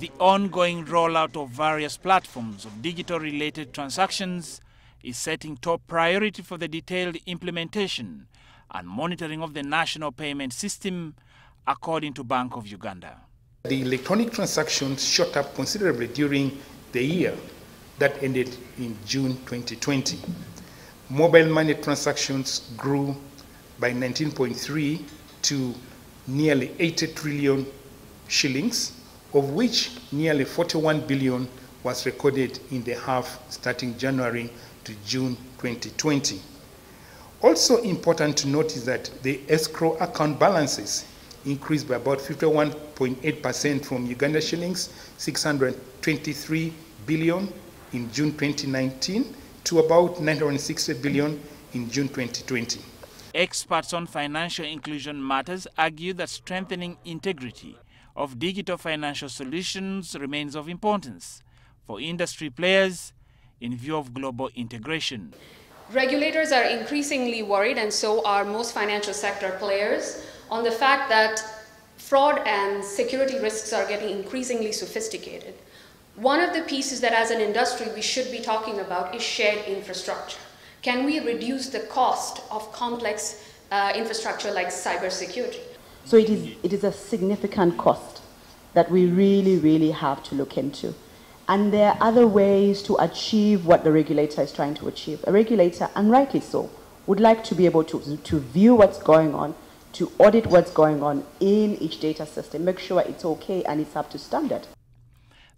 The ongoing rollout of various platforms of digital-related transactions is setting top priority for the detailed implementation and monitoring of the national payment system, according to Bank of Uganda. The electronic transactions shot up considerably during the year that ended in June 2020. Mobile money transactions grew by 19.3 to nearly 80 trillion shillings, of which nearly 41 billion was recorded in the half starting January to June 2020. Also important to note is that the escrow account balances increased by about 51.8% from Uganda shillings 623 billion in June 2019 to about 960 billion in June 2020. Experts on financial inclusion matters argue that strengthening integrity of digital financial solutions remains of importance for industry players in view of global integration. Regulators are increasingly worried, and so are most financial sector players, on the fact that fraud and security risks are getting increasingly sophisticated. One of the pieces that as an industry we should be talking about is shared infrastructure. Can we reduce the cost of complex uh, infrastructure like cybersecurity? So it is, it is a significant cost that we really, really have to look into. And there are other ways to achieve what the regulator is trying to achieve. A regulator, and rightly so, would like to be able to, to view what's going on, to audit what's going on in each data system, make sure it's okay and it's up to standard.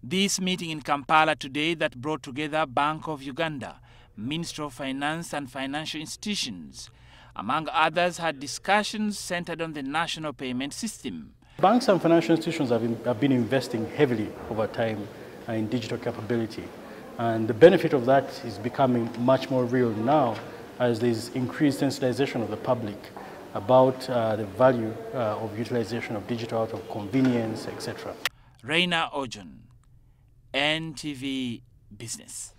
This meeting in Kampala today that brought together Bank of Uganda, Ministry of Finance and financial institutions, among others, had discussions centered on the national payment system. Banks and financial institutions have been, have been investing heavily over time in digital capability. And the benefit of that is becoming much more real now as there's increased sensitization of the public about uh, the value uh, of utilization of digital out of convenience, etc. Reina Ojon, NTV Business.